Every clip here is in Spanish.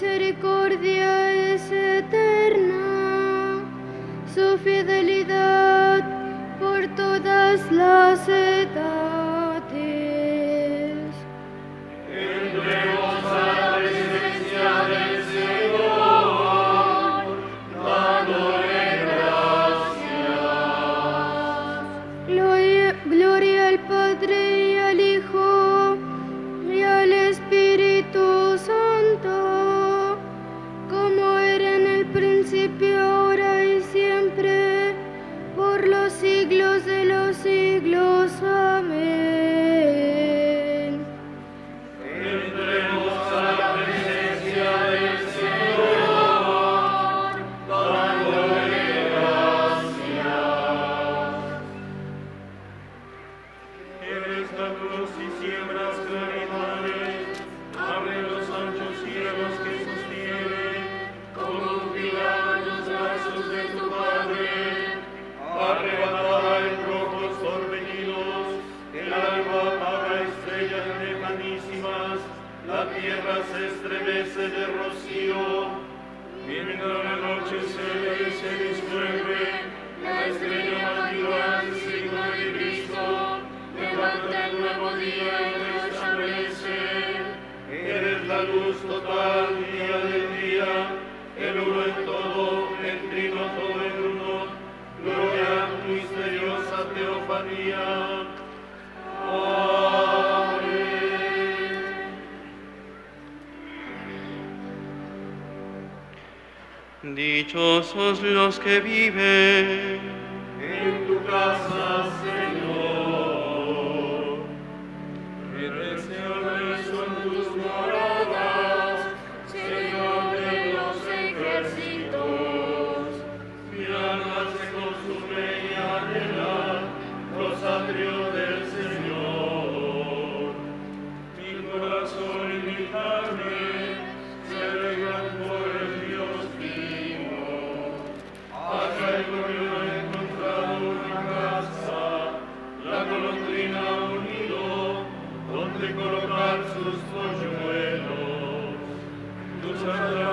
misericordia es eterna, su fidelidad por todas las edades. Dios que vive. escuchar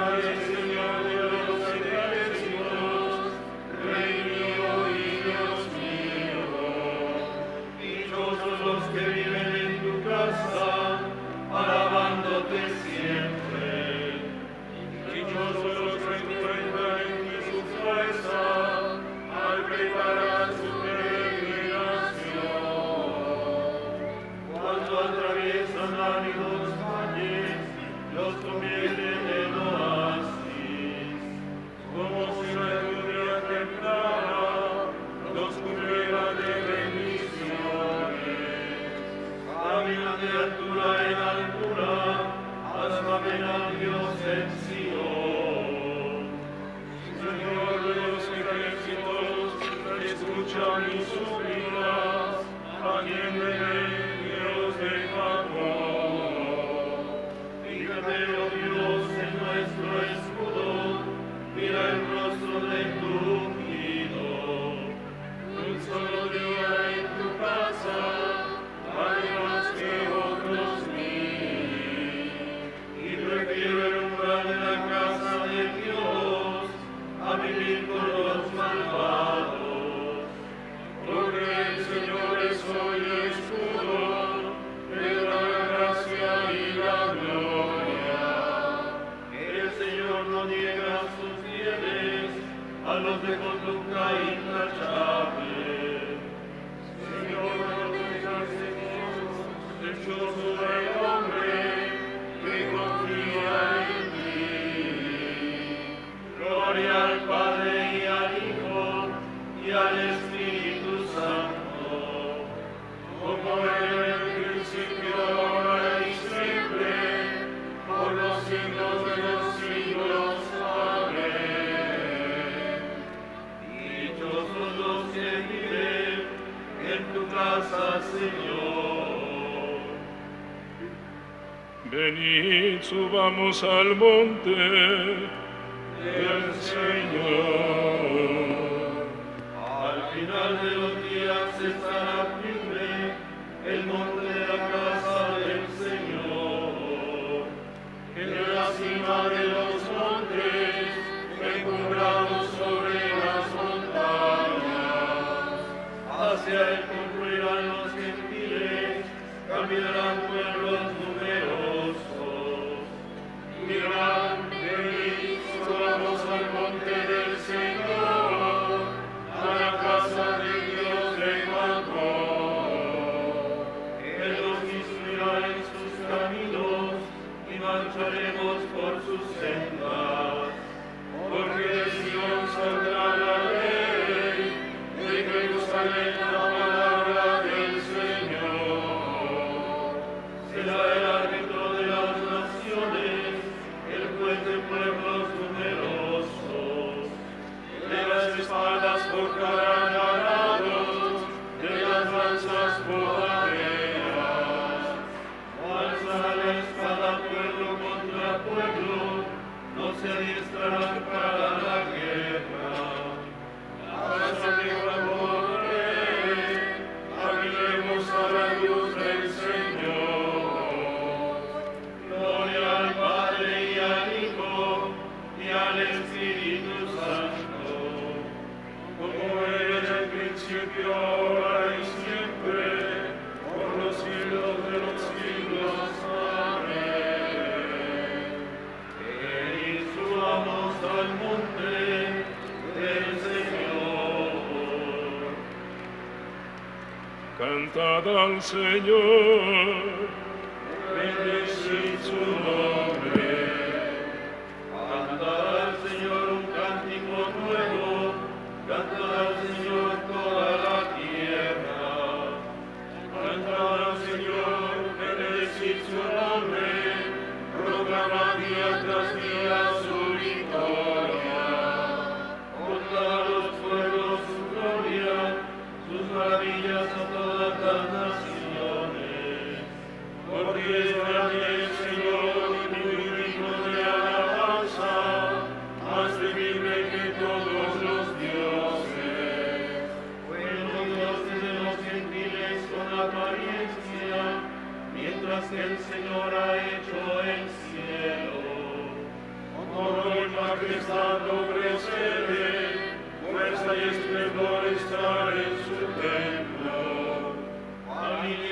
al Señor.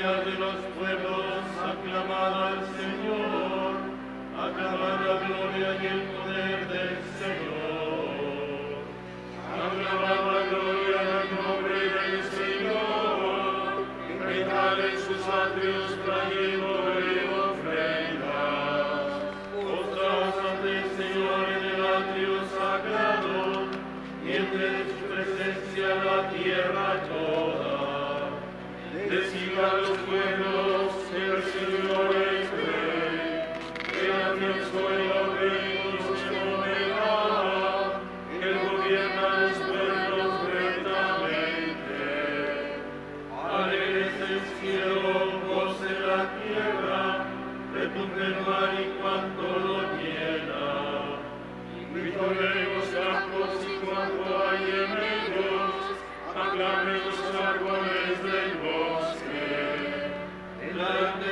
de los pueblos, aclamada al Señor, aclamad la gloria y el poder del Señor. Aclamad la gloria al nombre del Señor, entrad en sus atrios a los pueblos que el señor el rey el ancho y lo que quiso en la vida el gobierno de los pueblos de la veinte aleluya cielo voz de la tierra de donde el mar y cuando lo niega y toremos la voz y cuando hay en ellos aclame los árboles del vos Amen.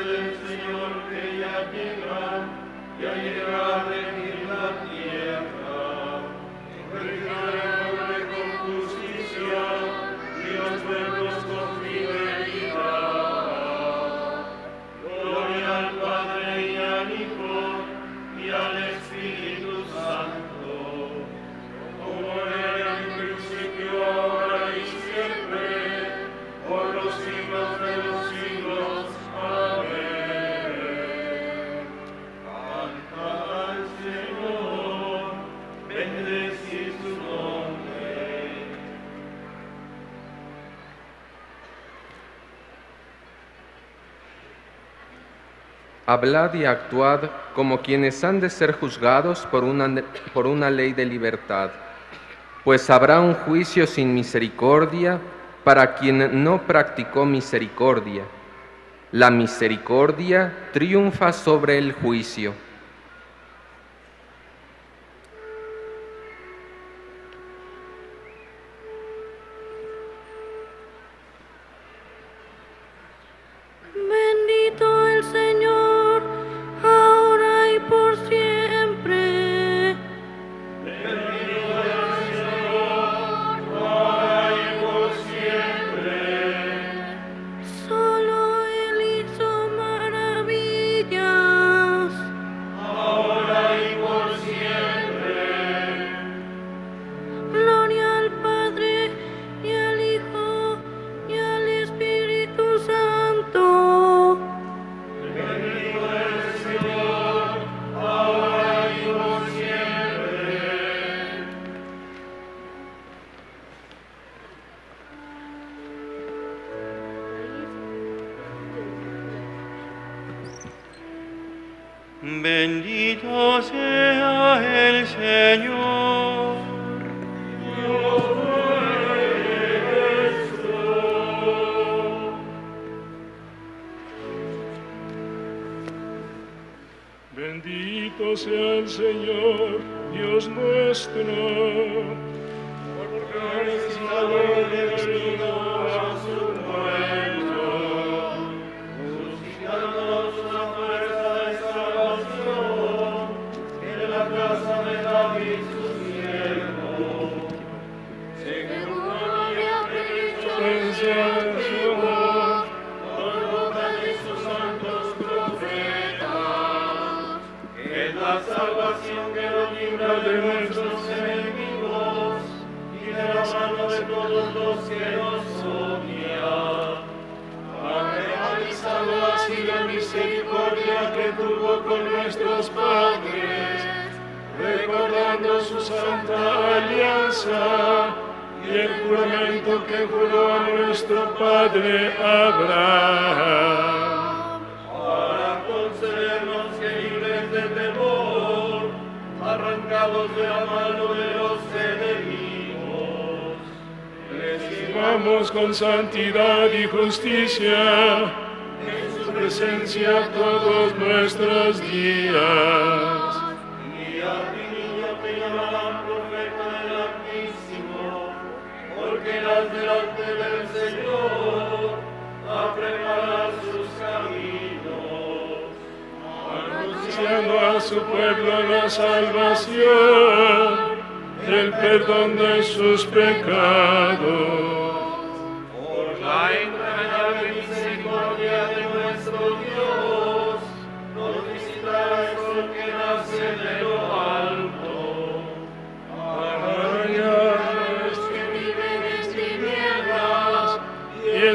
hablad y actuad como quienes han de ser juzgados por una, por una ley de libertad, pues habrá un juicio sin misericordia para quien no practicó misericordia. La misericordia triunfa sobre el juicio.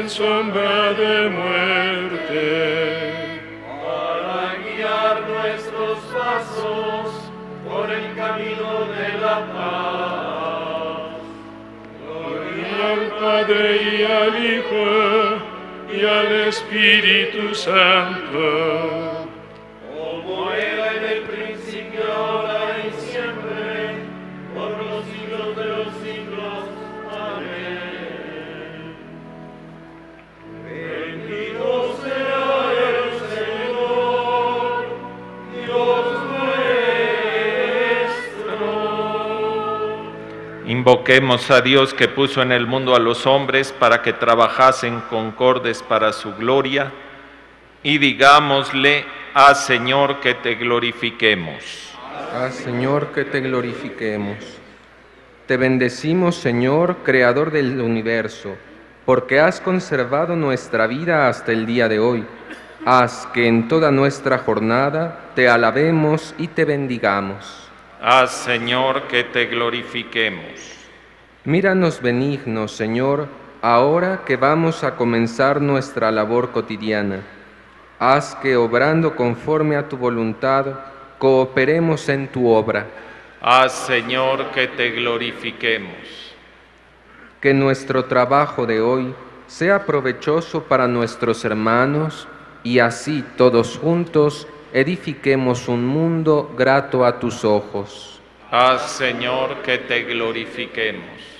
sombra de muerte, para guiar nuestros pasos por el camino de la paz. Gloria al Padre y al Hijo y al Espíritu Santo Invoquemos a Dios que puso en el mundo a los hombres para que trabajasen concordes para su gloria y digámosle, a ah, Señor, que te glorifiquemos. Ah, Señor, que te glorifiquemos. Te bendecimos, Señor, Creador del universo, porque has conservado nuestra vida hasta el día de hoy. Haz que en toda nuestra jornada te alabemos y te bendigamos. Ah, Señor, que te glorifiquemos. Míranos benignos, Señor, ahora que vamos a comenzar nuestra labor cotidiana. Haz que, obrando conforme a tu voluntad, cooperemos en tu obra. Haz, Señor, que te glorifiquemos. Que nuestro trabajo de hoy sea provechoso para nuestros hermanos y así todos juntos edifiquemos un mundo grato a tus ojos. Haz, Señor, que te glorifiquemos.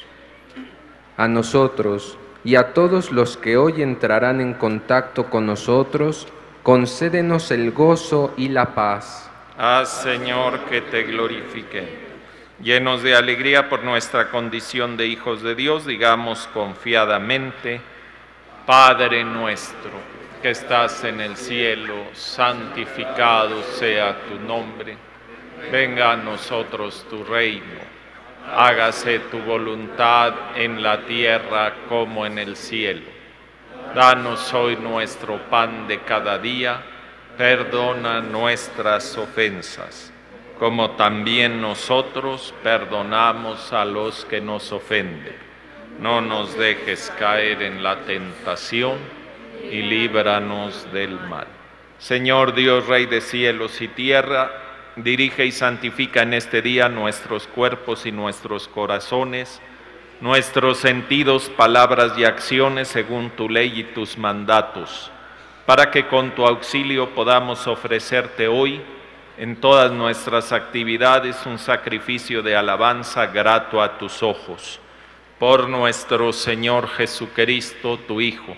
A nosotros y a todos los que hoy entrarán en contacto con nosotros, concédenos el gozo y la paz. Haz, Señor, que te glorifique. Llenos de alegría por nuestra condición de hijos de Dios, digamos confiadamente, Padre nuestro, que estás en el cielo, santificado sea tu nombre. Venga a nosotros tu reino. Hágase tu voluntad en la tierra como en el cielo. Danos hoy nuestro pan de cada día. Perdona nuestras ofensas, como también nosotros perdonamos a los que nos ofenden. No nos dejes caer en la tentación y líbranos del mal. Señor Dios, Rey de cielos y tierra, dirige y santifica en este día nuestros cuerpos y nuestros corazones, nuestros sentidos, palabras y acciones según tu ley y tus mandatos, para que con tu auxilio podamos ofrecerte hoy en todas nuestras actividades un sacrificio de alabanza grato a tus ojos. Por nuestro Señor Jesucristo, tu Hijo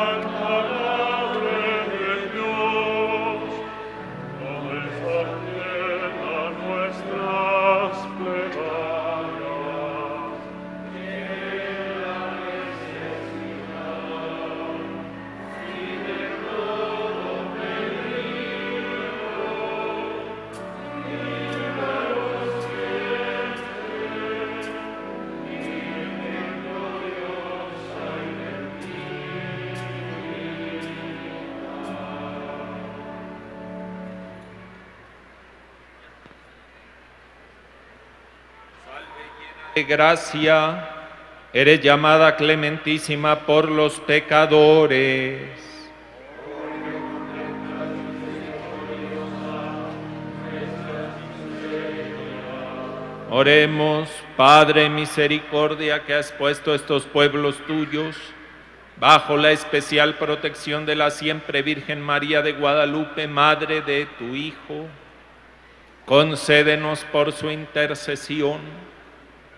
De gracia, eres llamada clementísima por los pecadores. Oremos, Padre misericordia, que has puesto estos pueblos tuyos bajo la especial protección de la siempre Virgen María de Guadalupe, Madre de tu Hijo. Concédenos por su intercesión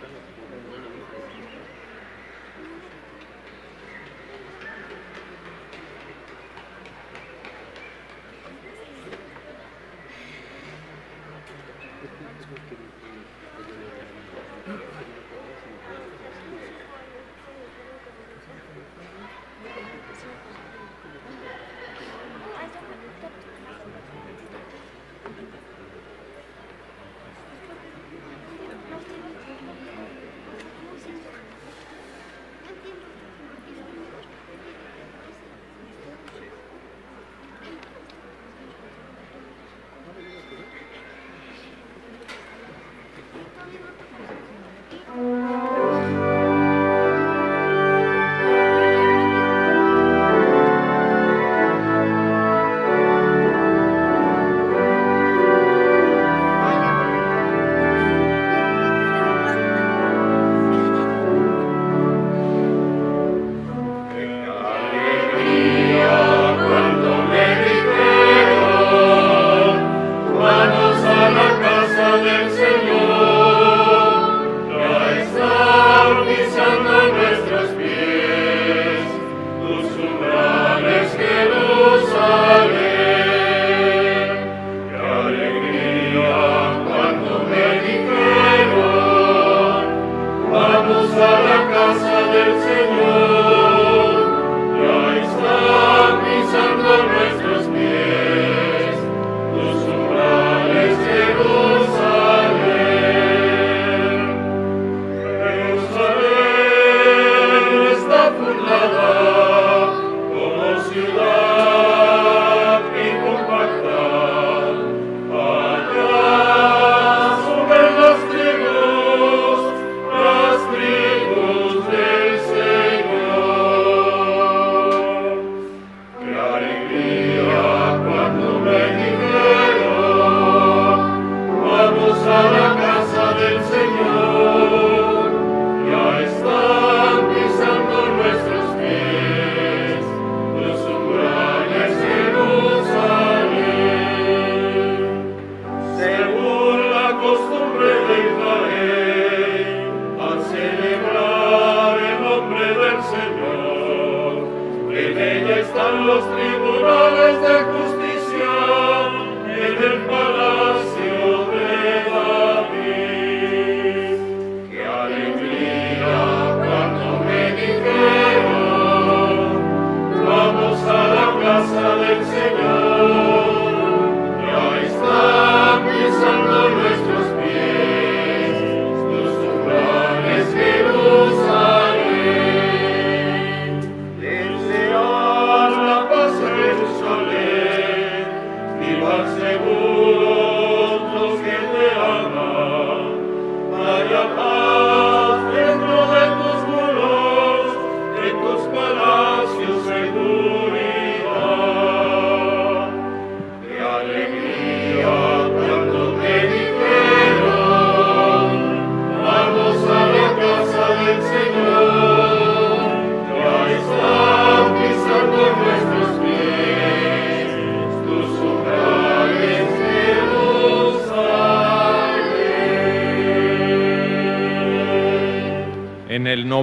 Vamos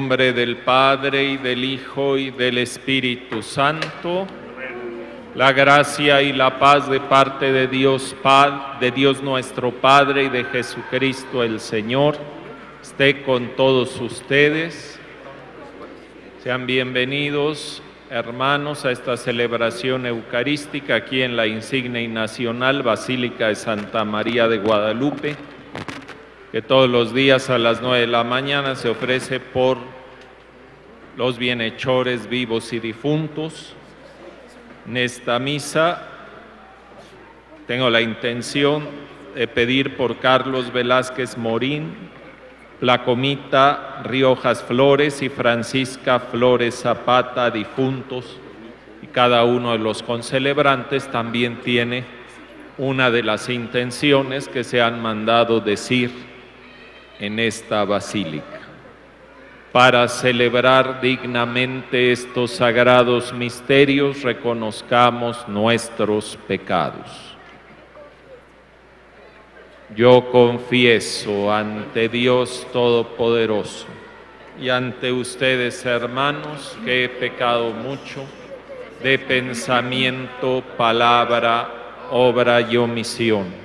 nombre del Padre y del Hijo y del Espíritu Santo, la gracia y la paz de parte de Dios, de Dios nuestro Padre y de Jesucristo el Señor, esté con todos ustedes. Sean bienvenidos, hermanos, a esta celebración eucarística aquí en la insignia y nacional Basílica de Santa María de Guadalupe que todos los días a las 9 de la mañana se ofrece por los bienhechores vivos y difuntos. En esta misa tengo la intención de pedir por Carlos Velázquez Morín, Placomita Riojas Flores y Francisca Flores Zapata, difuntos, y cada uno de los concelebrantes también tiene una de las intenciones que se han mandado decir en esta basílica. Para celebrar dignamente estos sagrados misterios, reconozcamos nuestros pecados. Yo confieso ante Dios Todopoderoso y ante ustedes, hermanos, que he pecado mucho de pensamiento, palabra, obra y omisión.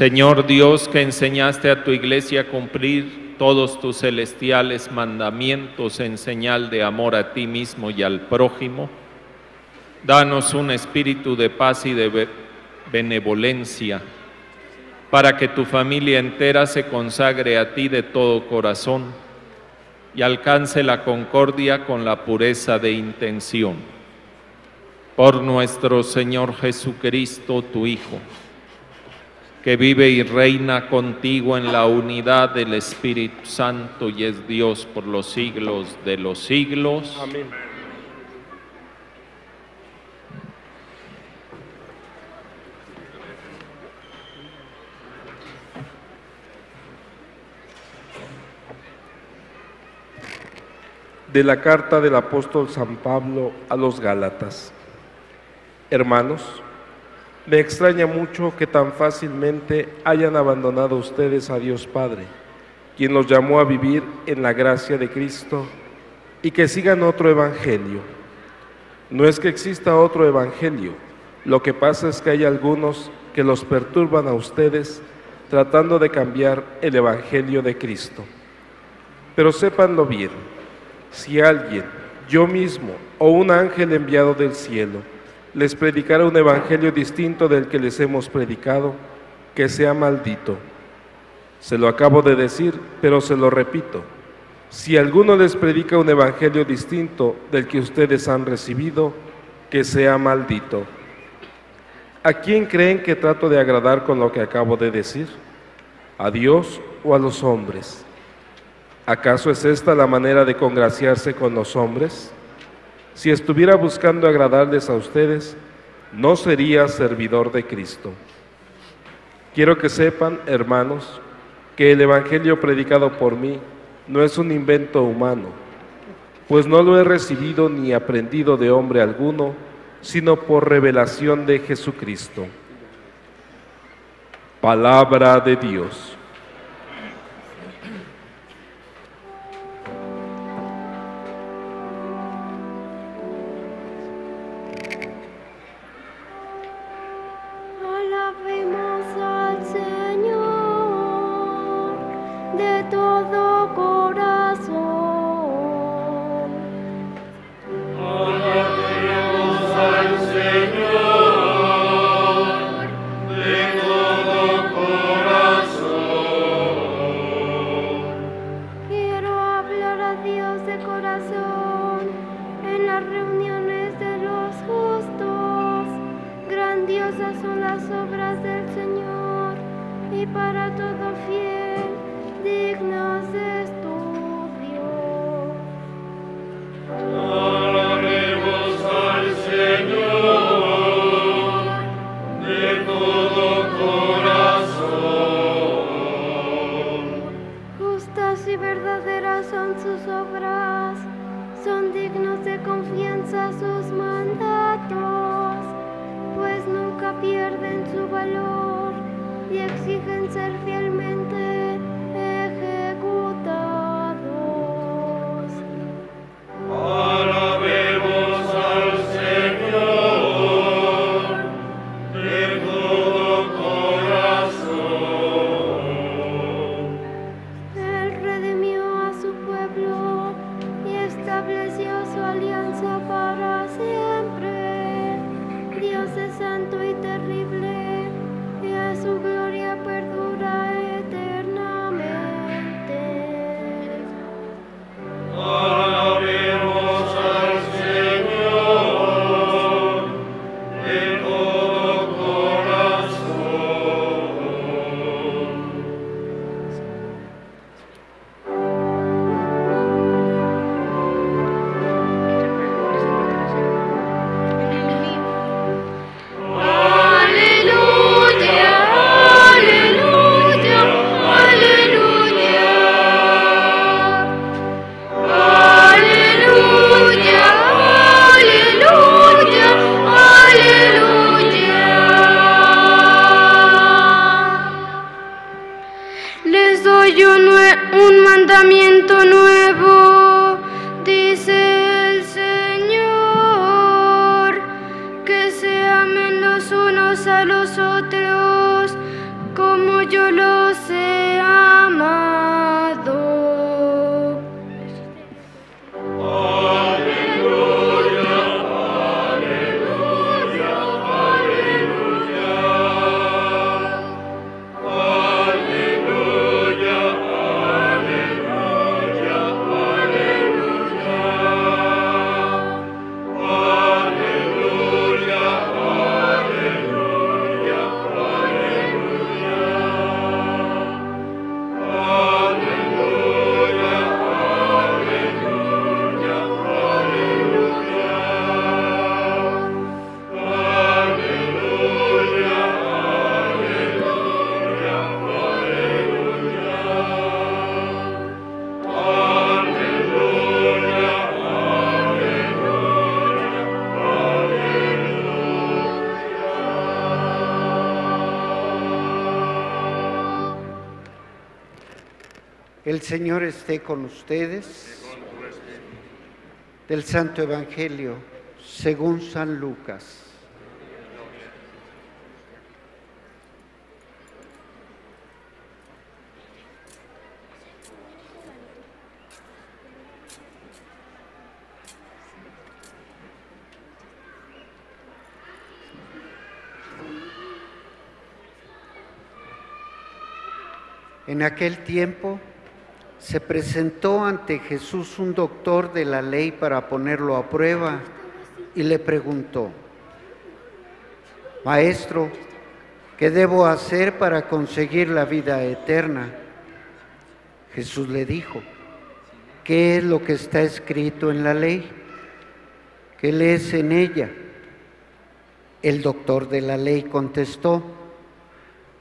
Señor Dios, que enseñaste a tu iglesia a cumplir todos tus celestiales mandamientos en señal de amor a ti mismo y al prójimo, danos un espíritu de paz y de be- benevolencia, para que tu familia entera se consagre a ti de todo corazón y alcance la concordia con la pureza de intención. Por nuestro Señor Jesucristo, tu Hijo, que vive y reina contigo en la unidad del Espíritu Santo y es Dios por los siglos de los siglos. Amén. de la carta del apóstol San Pablo a los Gálatas. Hermanos, me extraña mucho que tan fácilmente hayan abandonado ustedes a Dios Padre, quien los llamó a vivir en la gracia de Cristo, y que sigan otro evangelio. No es que exista otro evangelio, lo que pasa es que hay algunos que los perturban a ustedes tratando de cambiar el evangelio de Cristo. Pero sépanlo bien, si alguien, yo mismo o un ángel enviado del cielo, les predicara un evangelio distinto del que les hemos predicado, que sea maldito. Se lo acabo de decir, pero se lo repito. Si alguno les predica un evangelio distinto del que ustedes han recibido, que sea maldito. ¿A quién creen que trato de agradar con lo que acabo de decir? ¿A Dios o a los hombres? ¿Acaso es esta la manera de congraciarse con los hombres? Si estuviera buscando agradarles a ustedes, no sería servidor de Cristo. Quiero que sepan, hermanos, que el Evangelio predicado por mí no es un invento humano, pues no lo he recibido ni aprendido de hombre alguno, sino por revelación de Jesucristo. Palabra de Dios. El Señor esté con ustedes. Del Santo Evangelio, según San Lucas. En aquel tiempo se presentó ante Jesús un doctor de la ley para ponerlo a prueba y le preguntó, Maestro, ¿qué debo hacer para conseguir la vida eterna? Jesús le dijo, ¿qué es lo que está escrito en la ley? ¿Qué lees en ella? El doctor de la ley contestó,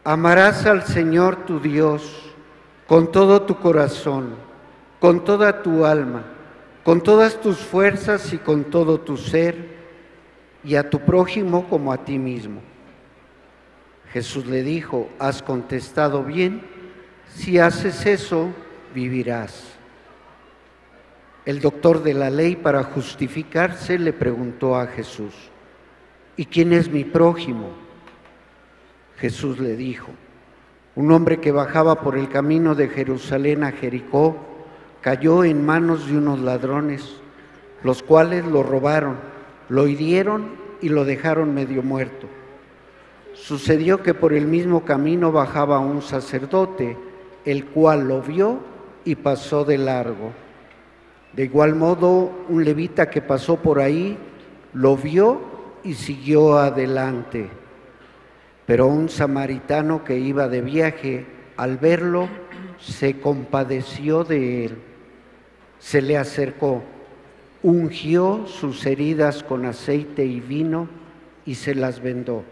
amarás al Señor tu Dios con todo tu corazón, con toda tu alma, con todas tus fuerzas y con todo tu ser, y a tu prójimo como a ti mismo. Jesús le dijo, has contestado bien, si haces eso, vivirás. El doctor de la ley, para justificarse, le preguntó a Jesús, ¿y quién es mi prójimo? Jesús le dijo, un hombre que bajaba por el camino de Jerusalén a Jericó cayó en manos de unos ladrones, los cuales lo robaron, lo hirieron y lo dejaron medio muerto. Sucedió que por el mismo camino bajaba un sacerdote, el cual lo vio y pasó de largo. De igual modo, un levita que pasó por ahí lo vio y siguió adelante. Pero un samaritano que iba de viaje, al verlo, se compadeció de él, se le acercó, ungió sus heridas con aceite y vino y se las vendó.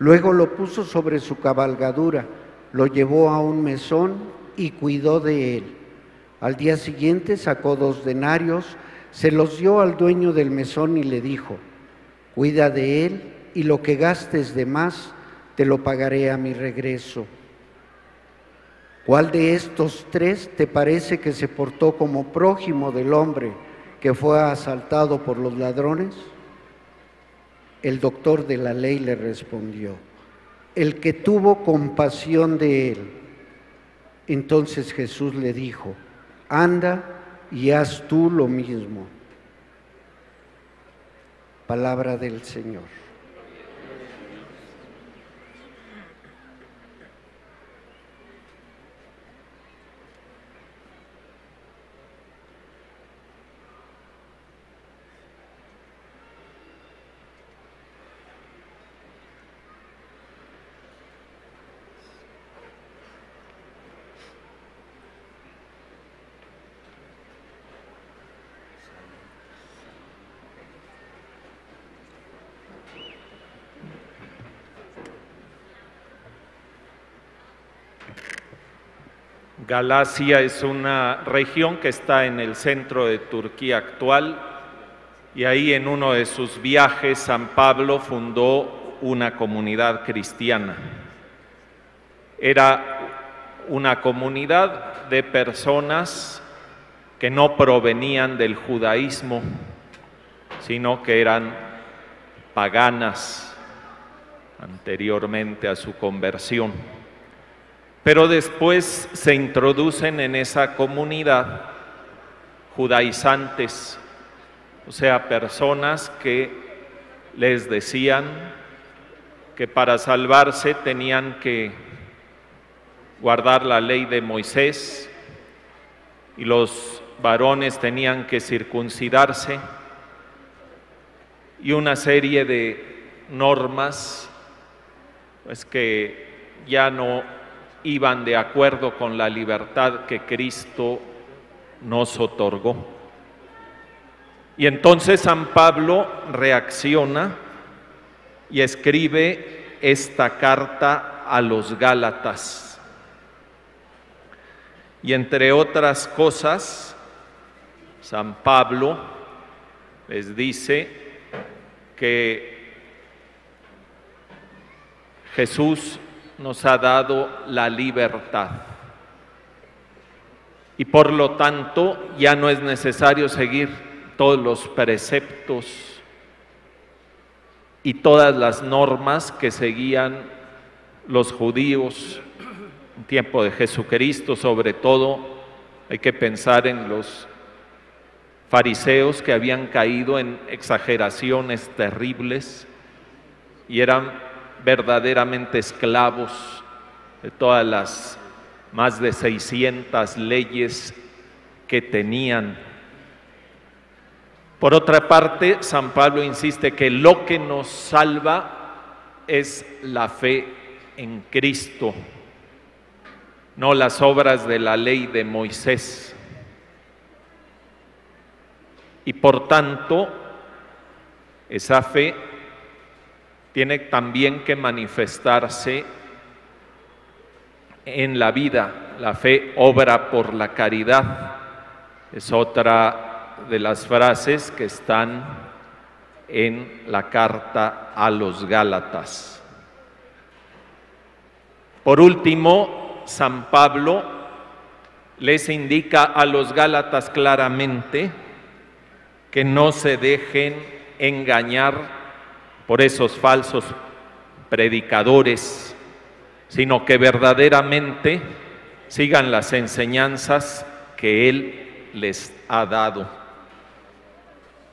Luego lo puso sobre su cabalgadura, lo llevó a un mesón y cuidó de él. Al día siguiente sacó dos denarios, se los dio al dueño del mesón y le dijo, cuida de él y lo que gastes de más te lo pagaré a mi regreso. ¿Cuál de estos tres te parece que se portó como prójimo del hombre que fue asaltado por los ladrones? El doctor de la ley le respondió, el que tuvo compasión de él. Entonces Jesús le dijo, anda y haz tú lo mismo. Palabra del Señor. Galacia es una región que está en el centro de Turquía actual y ahí en uno de sus viajes San Pablo fundó una comunidad cristiana. Era una comunidad de personas que no provenían del judaísmo, sino que eran paganas anteriormente a su conversión. Pero después se introducen en esa comunidad judaizantes, o sea, personas que les decían que para salvarse tenían que guardar la ley de Moisés y los varones tenían que circuncidarse y una serie de normas pues que ya no iban de acuerdo con la libertad que Cristo nos otorgó. Y entonces San Pablo reacciona y escribe esta carta a los Gálatas. Y entre otras cosas, San Pablo les dice que Jesús nos ha dado la libertad. Y por lo tanto ya no es necesario seguir todos los preceptos y todas las normas que seguían los judíos en tiempo de Jesucristo, sobre todo hay que pensar en los fariseos que habían caído en exageraciones terribles y eran verdaderamente esclavos de todas las más de 600 leyes que tenían. Por otra parte, San Pablo insiste que lo que nos salva es la fe en Cristo, no las obras de la ley de Moisés. Y por tanto, esa fe tiene también que manifestarse en la vida. La fe obra por la caridad. Es otra de las frases que están en la carta a los Gálatas. Por último, San Pablo les indica a los Gálatas claramente que no se dejen engañar por esos falsos predicadores, sino que verdaderamente sigan las enseñanzas que Él les ha dado.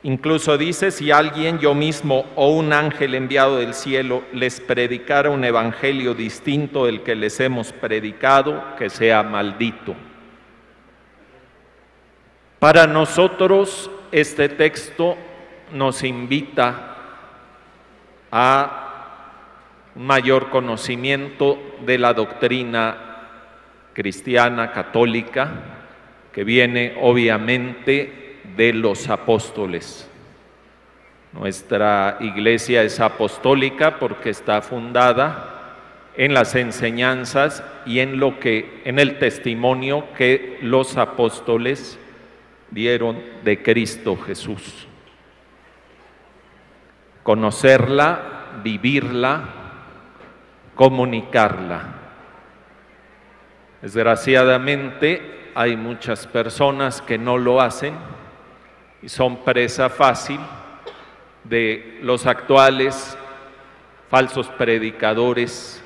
Incluso dice, si alguien, yo mismo o un ángel enviado del cielo, les predicara un evangelio distinto del que les hemos predicado, que sea maldito. Para nosotros este texto nos invita a mayor conocimiento de la doctrina cristiana católica que viene obviamente de los apóstoles. Nuestra iglesia es apostólica porque está fundada en las enseñanzas y en lo que en el testimonio que los apóstoles dieron de Cristo Jesús conocerla, vivirla, comunicarla. Desgraciadamente hay muchas personas que no lo hacen y son presa fácil de los actuales falsos predicadores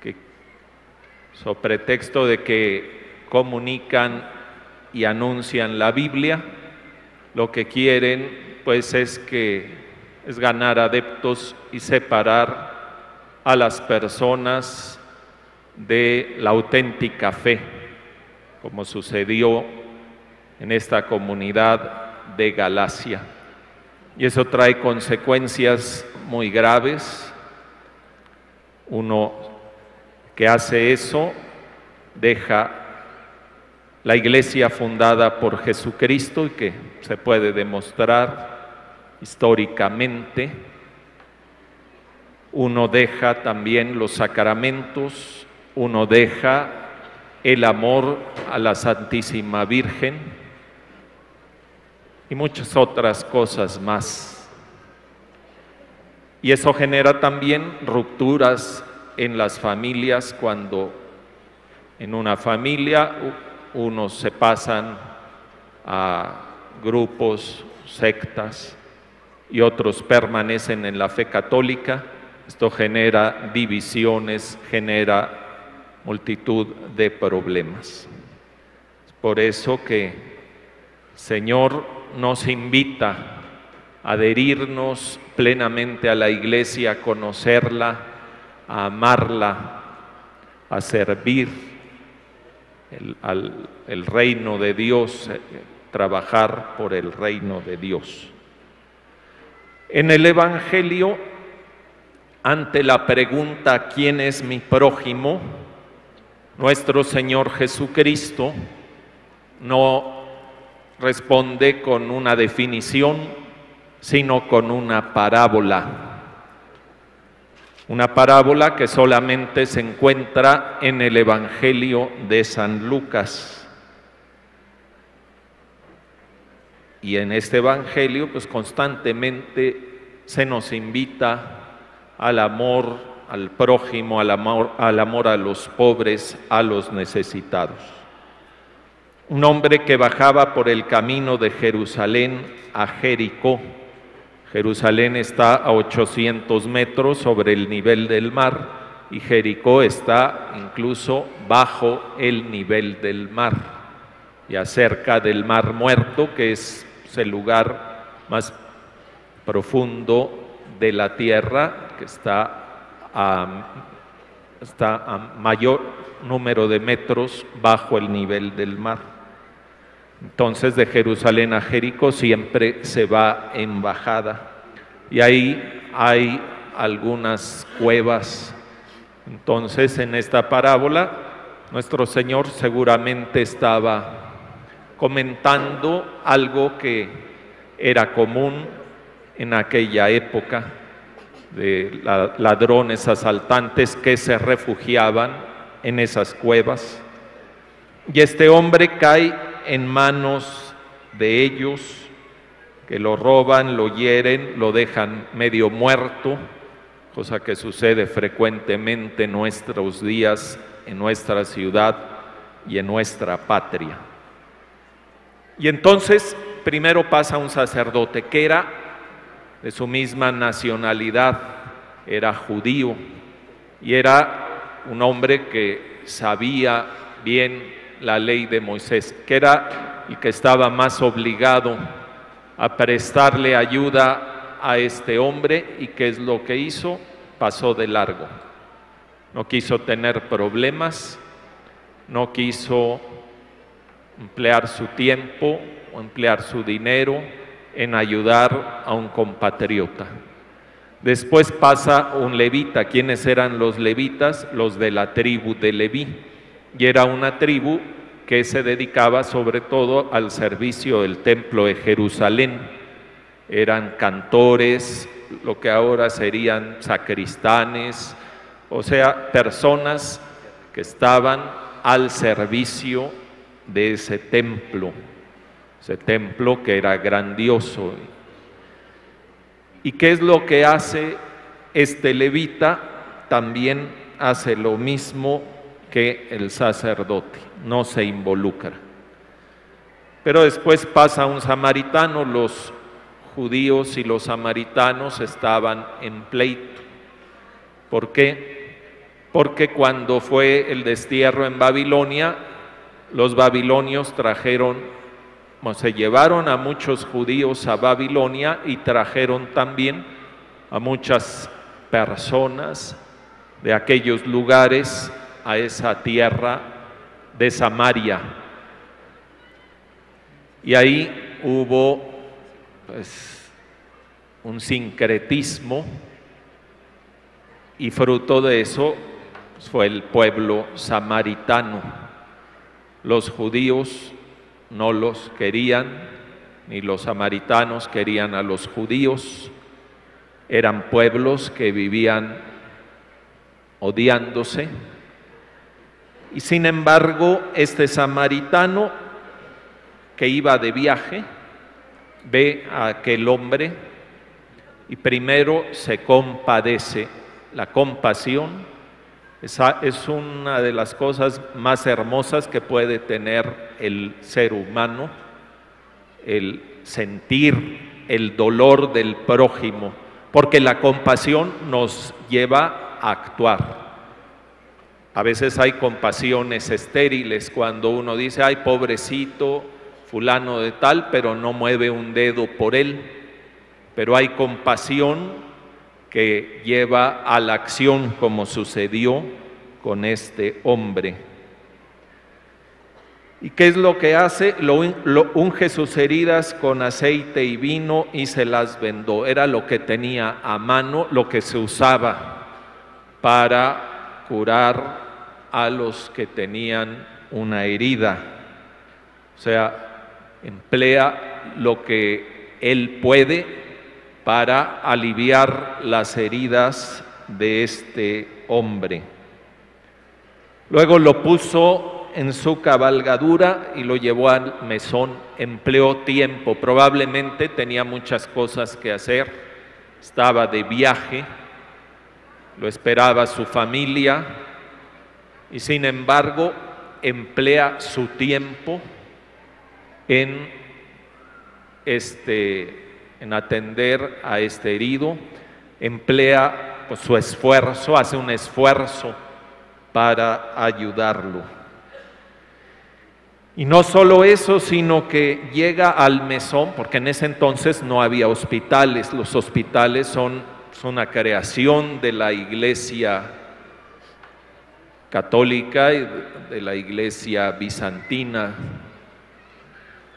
que, sobre pretexto de que comunican y anuncian la Biblia, lo que quieren pues es que es ganar adeptos y separar a las personas de la auténtica fe, como sucedió en esta comunidad de Galacia. Y eso trae consecuencias muy graves. Uno que hace eso deja la iglesia fundada por Jesucristo y que se puede demostrar históricamente. Uno deja también los sacramentos, uno deja el amor a la Santísima Virgen y muchas otras cosas más. Y eso genera también rupturas en las familias cuando en una familia unos se pasan a grupos, sectas, y otros permanecen en la fe católica. Esto genera divisiones, genera multitud de problemas. Por eso que Señor nos invita a adherirnos plenamente a la iglesia, a conocerla, a amarla, a servir al, reino de Dios, eh, trabajar por el reino de Dios. En el Evangelio, ante la pregunta ¿quién es mi prójimo? Nuestro Señor Jesucristo no responde con una definición, sino con una parábola. Una parábola que solamente se encuentra en el Evangelio de San Lucas. Y en este Evangelio, pues constantemente se nos invita al amor al prójimo, al amor, al amor a los pobres, a los necesitados. Un hombre que bajaba por el camino de Jerusalén a Jericó. Jerusalén está a 800 metros sobre el nivel del mar y Jericó está incluso bajo el nivel del mar, y cerca del mar muerto, que es el lugar más profundo de la tierra, que está a, está a mayor número de metros bajo el nivel del mar. Entonces de Jerusalén a Jericó siempre se va en bajada y ahí hay algunas cuevas. Entonces en esta parábola nuestro Señor seguramente estaba comentando algo que era común en aquella época de ladrones, asaltantes que se refugiaban en esas cuevas. Y este hombre cae en manos de ellos, que lo roban, lo hieren, lo dejan medio muerto, cosa que sucede frecuentemente en nuestros días, en nuestra ciudad y en nuestra patria. Y entonces primero pasa un sacerdote que era de su misma nacionalidad, era judío y era un hombre que sabía bien la ley de Moisés, que era el que estaba más obligado a prestarle ayuda a este hombre y qué es lo que hizo, pasó de largo. No quiso tener problemas, no quiso emplear su tiempo o emplear su dinero en ayudar a un compatriota. Después pasa un levita. ¿Quiénes eran los levitas? Los de la tribu de Leví. Y era una tribu que se dedicaba sobre todo al servicio del templo de Jerusalén. Eran cantores, lo que ahora serían sacristanes, o sea, personas que estaban al servicio de ese templo ese templo que era grandioso. ¿Y qué es lo que hace este levita? También hace lo mismo que el sacerdote, no se involucra. Pero después pasa un samaritano, los judíos y los samaritanos estaban en pleito. ¿Por qué? Porque cuando fue el destierro en Babilonia, los babilonios trajeron se llevaron a muchos judíos a Babilonia y trajeron también a muchas personas de aquellos lugares a esa tierra de Samaria. Y ahí hubo pues, un sincretismo y fruto de eso fue el pueblo samaritano. Los judíos no los querían, ni los samaritanos querían a los judíos. Eran pueblos que vivían odiándose. Y sin embargo, este samaritano que iba de viaje ve a aquel hombre y primero se compadece. La compasión es una de las cosas más hermosas que puede tener el ser humano, el sentir el dolor del prójimo, porque la compasión nos lleva a actuar. A veces hay compasiones estériles cuando uno dice, ay, pobrecito, fulano de tal, pero no mueve un dedo por él. Pero hay compasión que lleva a la acción como sucedió con este hombre. ¿Y qué es lo que hace? Lo, lo, unge sus heridas con aceite y vino y se las vendó. Era lo que tenía a mano, lo que se usaba para curar a los que tenían una herida. O sea, emplea lo que él puede para aliviar las heridas de este hombre. Luego lo puso en su cabalgadura y lo llevó al mesón. Empleó tiempo, probablemente tenía muchas cosas que hacer, estaba de viaje, lo esperaba su familia y sin embargo emplea su tiempo en, este, en atender a este herido, emplea pues, su esfuerzo, hace un esfuerzo para ayudarlo. Y no solo eso, sino que llega al mesón, porque en ese entonces no había hospitales, los hospitales son, son una creación de la iglesia católica y de la iglesia bizantina.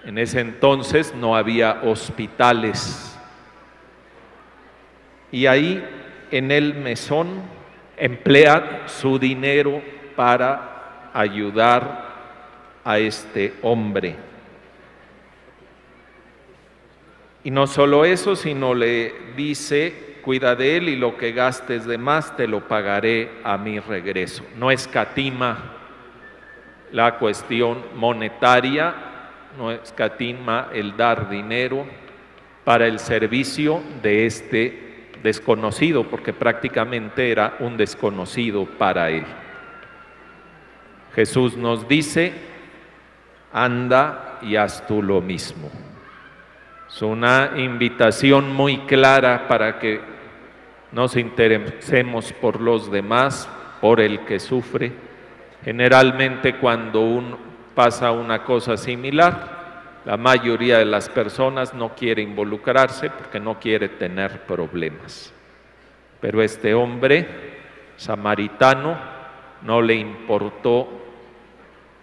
En ese entonces no había hospitales. Y ahí en el mesón emplea su dinero para ayudar a este hombre. Y no solo eso, sino le dice, cuida de él y lo que gastes de más te lo pagaré a mi regreso. No escatima la cuestión monetaria, no escatima el dar dinero para el servicio de este desconocido, porque prácticamente era un desconocido para él. Jesús nos dice, anda y haz tú lo mismo. Es una invitación muy clara para que nos interesemos por los demás, por el que sufre. Generalmente cuando un, pasa una cosa similar, la mayoría de las personas no quiere involucrarse porque no quiere tener problemas. Pero este hombre samaritano no le importó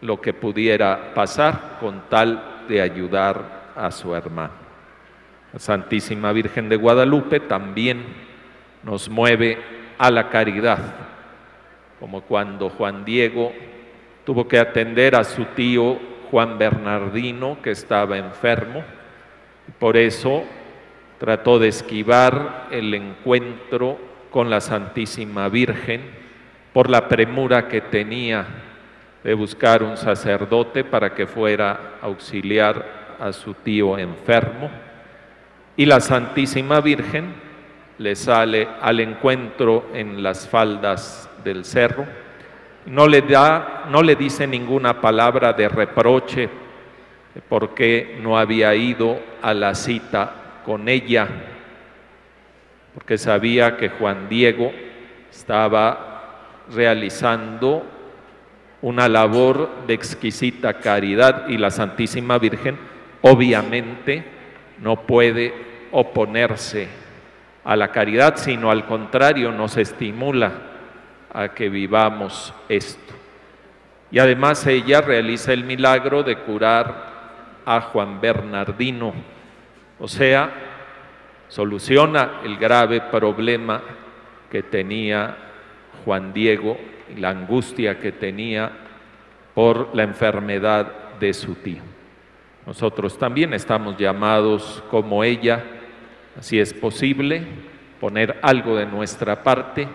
lo que pudiera pasar con tal de ayudar a su hermano. La Santísima Virgen de Guadalupe también nos mueve a la caridad, como cuando Juan Diego tuvo que atender a su tío Juan Bernardino, que estaba enfermo, por eso trató de esquivar el encuentro con la Santísima Virgen por la premura que tenía de buscar un sacerdote para que fuera a auxiliar a su tío enfermo. Y la Santísima Virgen le sale al encuentro en las faldas del cerro. No le da, no le dice ninguna palabra de reproche porque no había ido a la cita con ella, porque sabía que Juan Diego estaba realizando una labor de exquisita caridad y la Santísima Virgen obviamente no puede oponerse a la caridad, sino al contrario nos estimula a que vivamos esto. Y además ella realiza el milagro de curar a Juan Bernardino, o sea, soluciona el grave problema que tenía Juan Diego y la angustia que tenía por la enfermedad de su tío. Nosotros también estamos llamados como ella, si es posible, poner algo de nuestra parte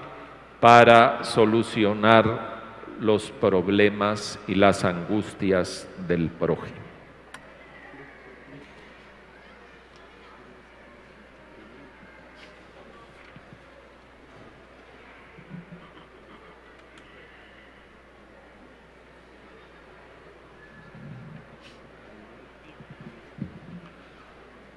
para solucionar los problemas y las angustias del prójimo.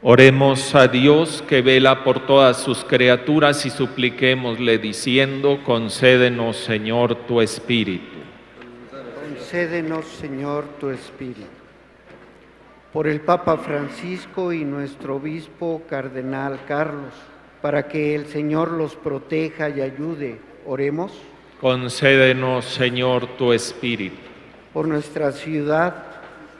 Oremos a Dios que vela por todas sus criaturas y supliquémosle diciendo, concédenos Señor tu espíritu. Concédenos, Señor, tu espíritu. Por el Papa Francisco y nuestro obispo cardenal Carlos, para que el Señor los proteja y ayude, oremos. Concédenos Señor tu espíritu. Por nuestra ciudad,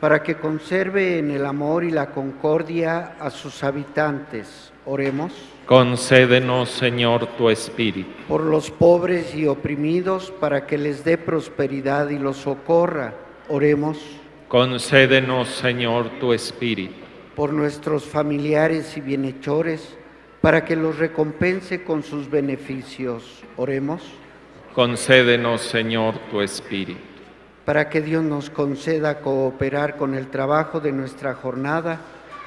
para que conserve en el amor y la concordia a sus habitantes, oremos. Concédenos Señor tu espíritu. Por los pobres y oprimidos, para que les dé prosperidad y los socorra, oremos. Concédenos Señor tu espíritu. Por nuestros familiares y bienhechores, para que los recompense con sus beneficios, oremos. Concédenos Señor tu espíritu. Para que Dios nos conceda cooperar con el trabajo de nuestra jornada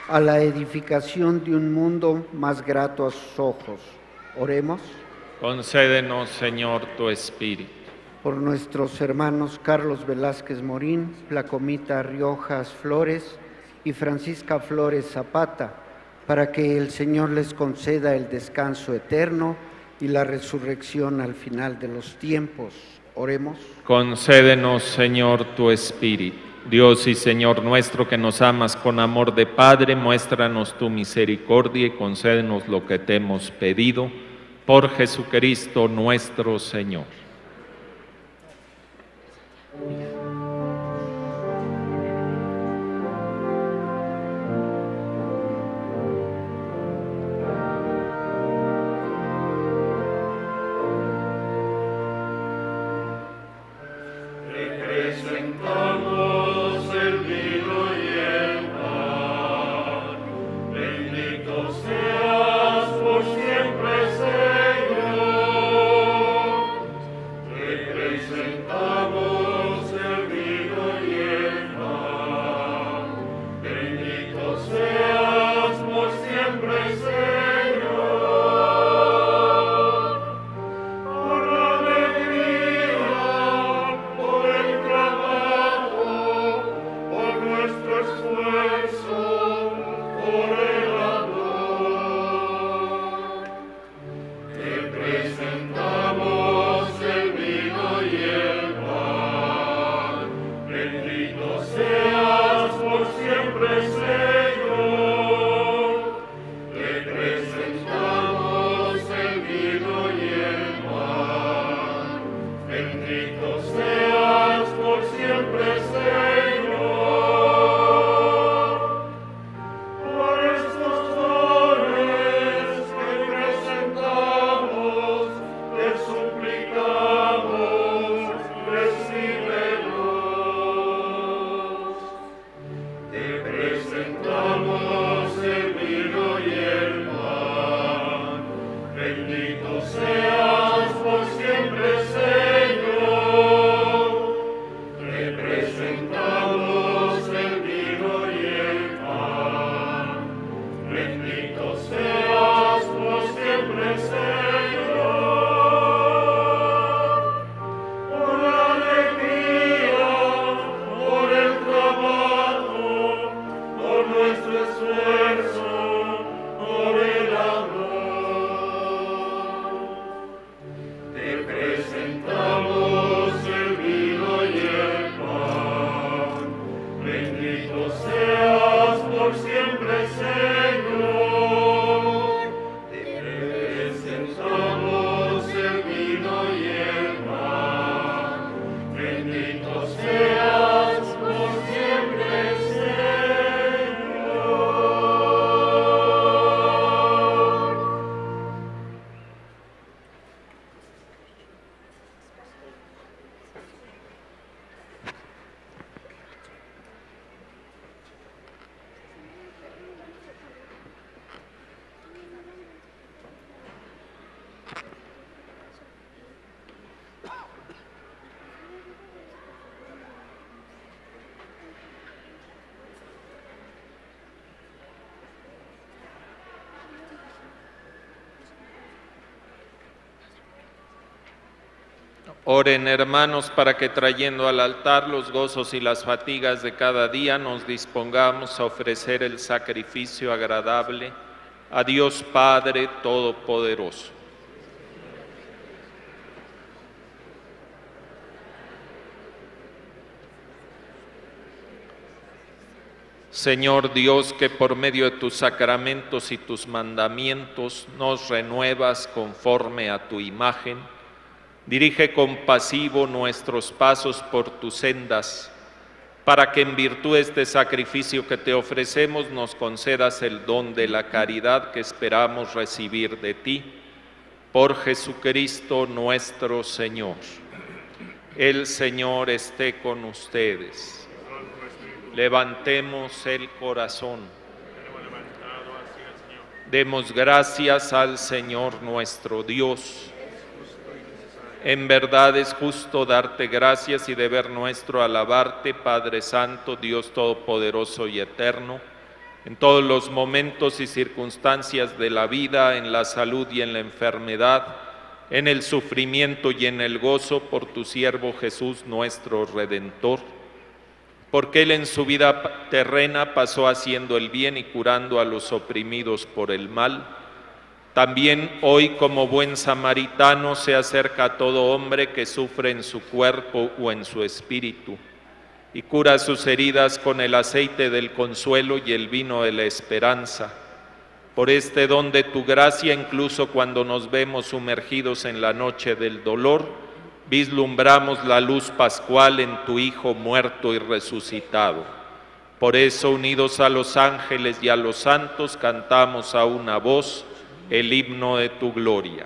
a la edificación de un mundo más grato a sus ojos. Oremos. Concédenos Señor tu espíritu. por nuestros hermanos Carlos Velázquez Morín, Placomita Riojas Flores y Francisca Flores Zapata, para que el Señor les conceda el descanso eterno y la resurrección al final de los tiempos. Oremos. Concédenos, Señor, tu Espíritu. Dios y Señor nuestro, que nos amas con amor de Padre, muéstranos tu misericordia y concédenos lo que te hemos pedido. Por Jesucristo nuestro Señor. Bendito seas por siempre, Señor. Oren hermanos para que trayendo al altar los gozos y las fatigas de cada día nos dispongamos a ofrecer el sacrificio agradable a Dios Padre Todopoderoso. Señor Dios, que por medio de tus sacramentos y tus mandamientos nos renuevas conforme a tu imagen, dirige compasivo nuestros pasos por tus sendas, para que en virtud de este sacrificio que te ofrecemos nos concedas el don de la caridad que esperamos recibir de ti. Por Jesucristo nuestro Señor. El Señor esté con ustedes. Levantemos el corazón. Demos gracias al Señor nuestro Dios. En verdad es justo darte gracias y deber nuestro alabarte, Padre Santo, Dios Todopoderoso y Eterno, en todos los momentos y circunstancias de la vida, en la salud y en la enfermedad, en el sufrimiento y en el gozo por tu siervo Jesús nuestro Redentor porque él en su vida terrena pasó haciendo el bien y curando a los oprimidos por el mal. También hoy como buen samaritano se acerca a todo hombre que sufre en su cuerpo o en su espíritu y cura sus heridas con el aceite del consuelo y el vino de la esperanza. Por este don de tu gracia, incluso cuando nos vemos sumergidos en la noche del dolor, vislumbramos la luz pascual en tu Hijo muerto y resucitado. Por eso, unidos a los ángeles y a los santos, cantamos a una voz el himno de tu gloria.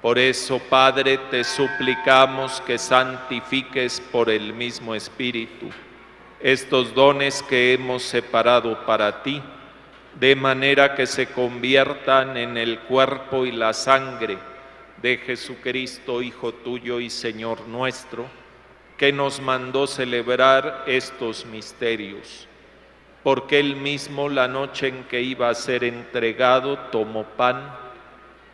Por eso, Padre, te suplicamos que santifiques por el mismo Espíritu estos dones que hemos separado para ti, de manera que se conviertan en el cuerpo y la sangre de Jesucristo, Hijo tuyo y Señor nuestro, que nos mandó celebrar estos misterios. Porque él mismo la noche en que iba a ser entregado tomó pan,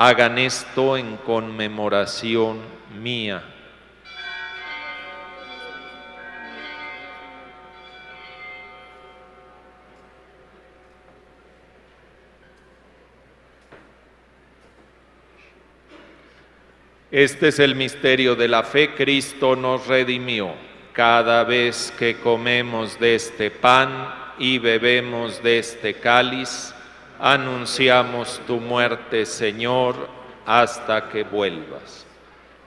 hagan esto en conmemoración mía. Este es el misterio de la fe, Cristo nos redimió. Cada vez que comemos de este pan y bebemos de este cáliz, anunciamos tu muerte, Señor, hasta que vuelvas.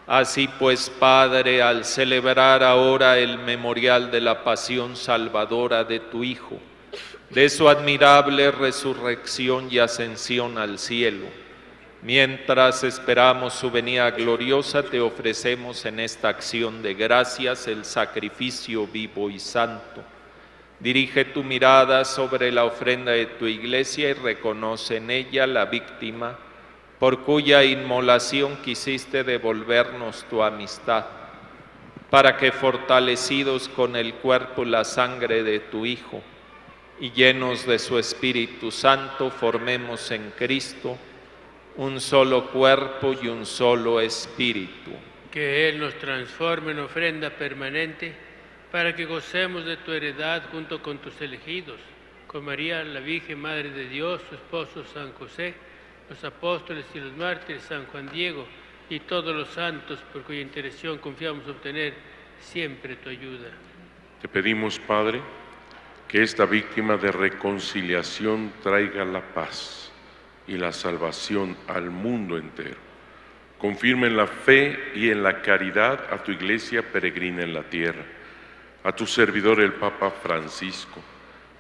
Así pues, Padre, al celebrar ahora el memorial de la pasión salvadora de tu Hijo, de su admirable resurrección y ascensión al cielo, mientras esperamos su venida gloriosa, te ofrecemos en esta acción de gracias el sacrificio vivo y santo. Dirige tu mirada sobre la ofrenda de tu iglesia y reconoce en ella la víctima por cuya inmolación quisiste devolvernos tu amistad, para que fortalecidos con el cuerpo y la sangre de tu Hijo y llenos de su Espíritu Santo, formemos en Cristo un solo cuerpo y un solo espíritu. Que Él nos transforme en ofrenda permanente para que gocemos de tu heredad junto con tus elegidos, con María, la Virgen Madre de Dios, su esposo San José, los apóstoles y los mártires, San Juan Diego y todos los santos por cuya intercesión confiamos obtener siempre tu ayuda. Te pedimos, Padre, que esta víctima de reconciliación traiga la paz y la salvación al mundo entero. Confirma en la fe y en la caridad a tu iglesia peregrina en la tierra, a tu servidor el Papa Francisco,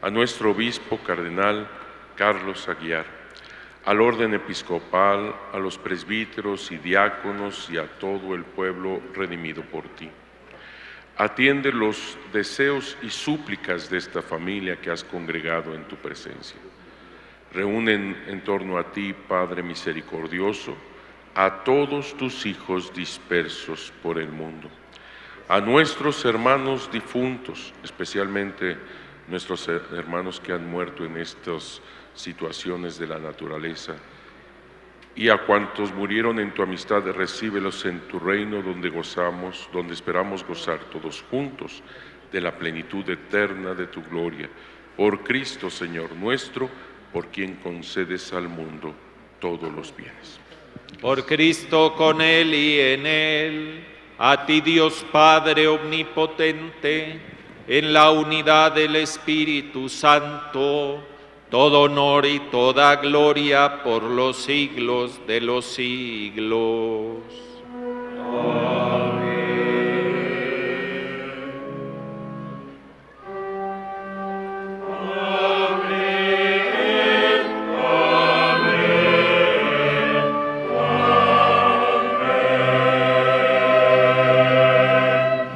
a nuestro obispo cardenal Carlos Aguiar al orden episcopal, a los presbíteros y diáconos y a todo el pueblo redimido por ti. Atiende los deseos y súplicas de esta familia que has congregado en tu presencia. Reúnen en torno a ti, Padre misericordioso, a todos tus hijos dispersos por el mundo, a nuestros hermanos difuntos, especialmente nuestros hermanos que han muerto en estos situaciones de la naturaleza. Y a cuantos murieron en tu amistad, recíbelos en tu reino donde gozamos, donde esperamos gozar todos juntos de la plenitud eterna de tu gloria. Por Cristo, Señor nuestro, por quien concedes al mundo todos los bienes. Por Cristo, con Él y en Él, a ti Dios Padre Omnipotente, en la unidad del Espíritu Santo, todo honor y toda gloria por los siglos de los siglos.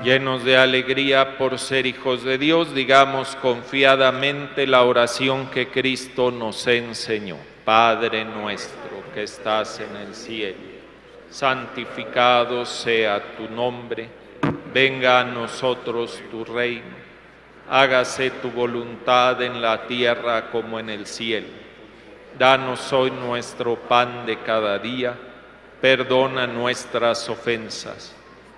Llenos de alegría por ser hijos de Dios, digamos confiadamente la oración que Cristo nos enseñó. Padre nuestro que estás en el cielo, santificado sea tu nombre, venga a nosotros tu reino, hágase tu voluntad en la tierra como en el cielo. Danos hoy nuestro pan de cada día, perdona nuestras ofensas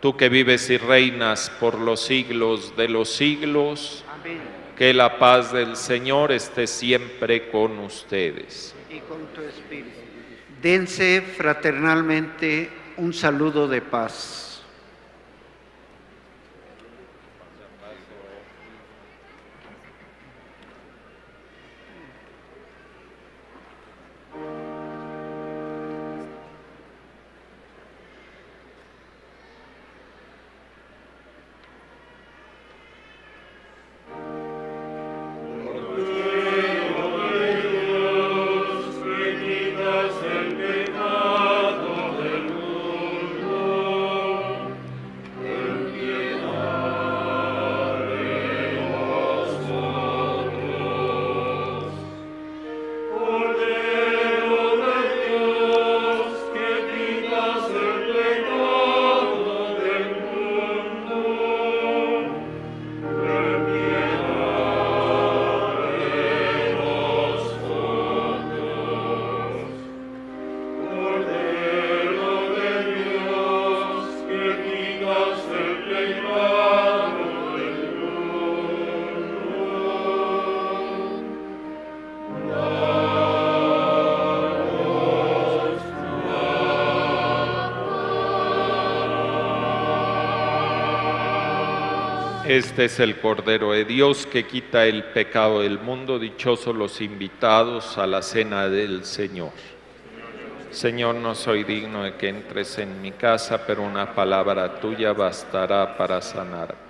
tú que vives y reinas por los siglos de los siglos, que la paz del Señor esté siempre con ustedes. Y con tu espíritu. Dense fraternalmente un saludo de paz. Este es el Cordero de Dios que quita el pecado del mundo. Dichosos los invitados a la cena del Señor. Señor, no soy digno de que entres en mi casa, pero una palabra tuya bastará para sanar.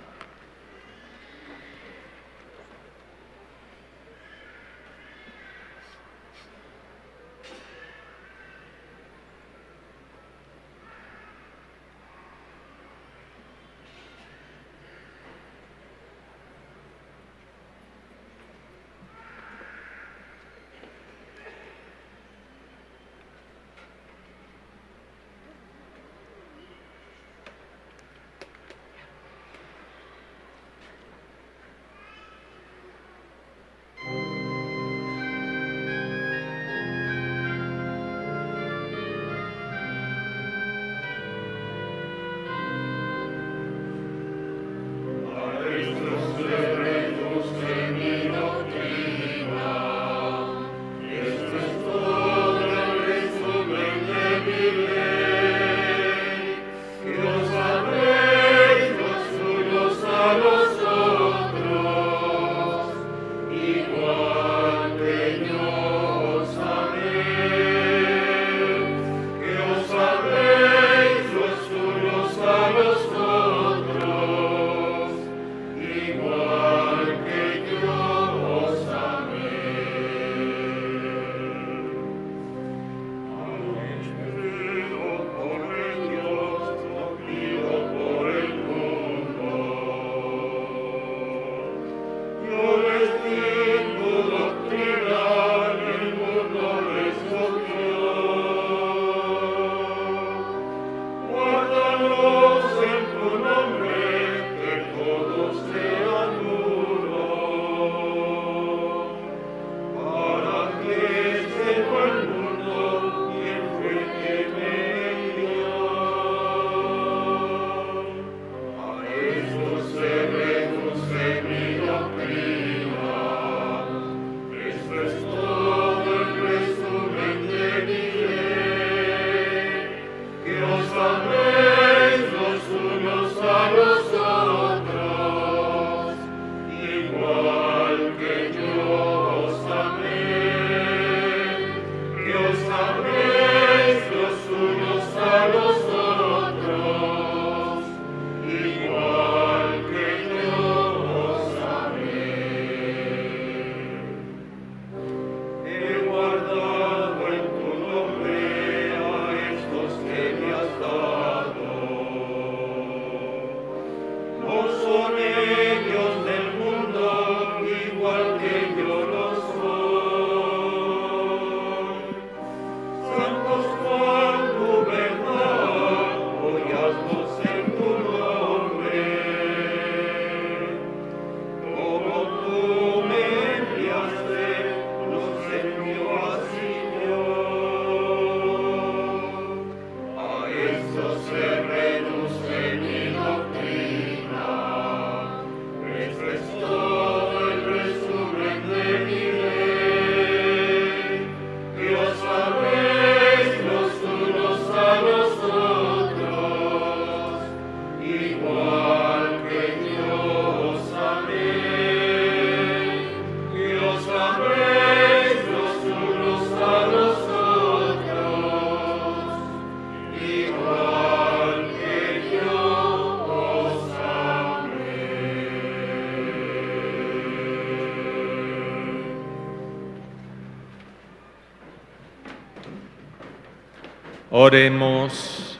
Oremos,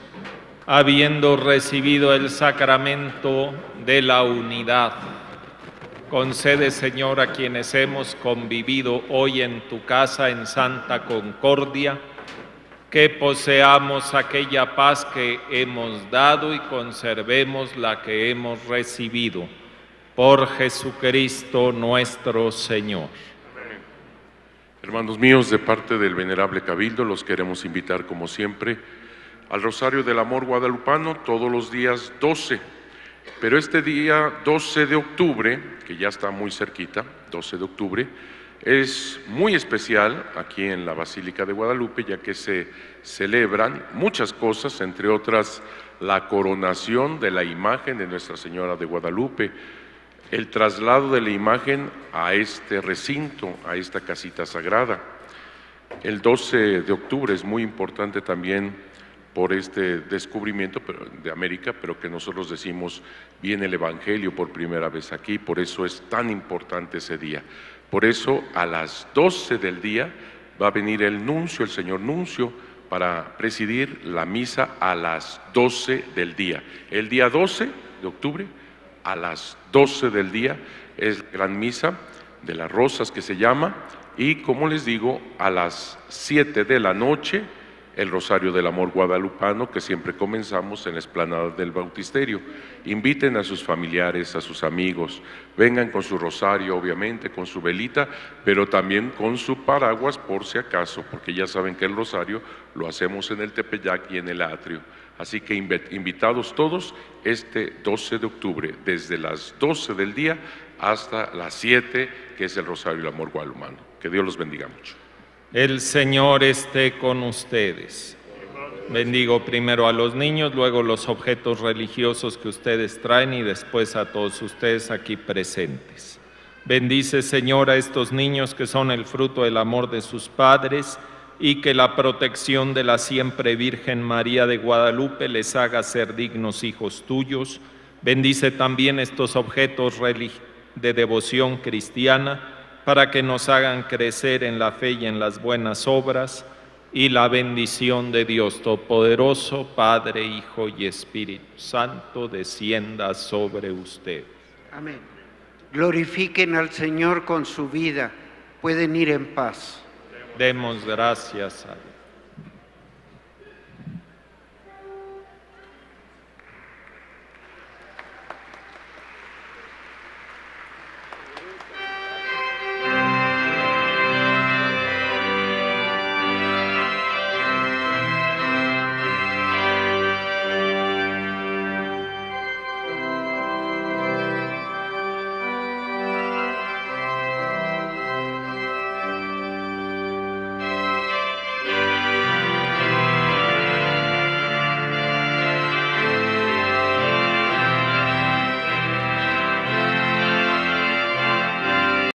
habiendo recibido el sacramento de la unidad. Concede, Señor, a quienes hemos convivido hoy en tu casa en santa concordia, que poseamos aquella paz que hemos dado y conservemos la que hemos recibido. Por Jesucristo nuestro Señor. Hermanos míos, de parte del Venerable Cabildo, los queremos invitar, como siempre, al Rosario del Amor Guadalupano todos los días 12. Pero este día 12 de octubre, que ya está muy cerquita, 12 de octubre, es muy especial aquí en la Basílica de Guadalupe, ya que se celebran muchas cosas, entre otras la coronación de la imagen de Nuestra Señora de Guadalupe, el traslado de la imagen a este recinto, a esta casita sagrada. El 12 de octubre es muy importante también por este descubrimiento de América, pero que nosotros decimos viene el Evangelio por primera vez aquí, por eso es tan importante ese día. Por eso a las 12 del día va a venir el nuncio, el señor nuncio, para presidir la misa a las 12 del día. El día 12 de octubre, a las 12 del día, es la gran misa de las rosas que se llama, y como les digo, a las 7 de la noche, el Rosario del Amor Guadalupano, que siempre comenzamos en la esplanada del Bautisterio. Inviten a sus familiares, a sus amigos, vengan con su rosario, obviamente, con su velita, pero también con su paraguas por si acaso, porque ya saben que el rosario lo hacemos en el Tepeyac y en el atrio. Así que invitados todos este 12 de octubre, desde las 12 del día hasta las 7, que es el Rosario del Amor Guadalupano. Que Dios los bendiga mucho. El Señor esté con ustedes. Bendigo primero a los niños, luego los objetos religiosos que ustedes traen y después a todos ustedes aquí presentes. Bendice, Señor, a estos niños que son el fruto del amor de sus padres y que la protección de la siempre Virgen María de Guadalupe les haga ser dignos hijos tuyos. Bendice también estos objetos de devoción cristiana para que nos hagan crecer en la fe y en las buenas obras, y la bendición de Dios Todopoderoso, Padre, Hijo y Espíritu Santo, descienda sobre usted. Amén. Glorifiquen al Señor con su vida. Pueden ir en paz. Demos gracias a Dios.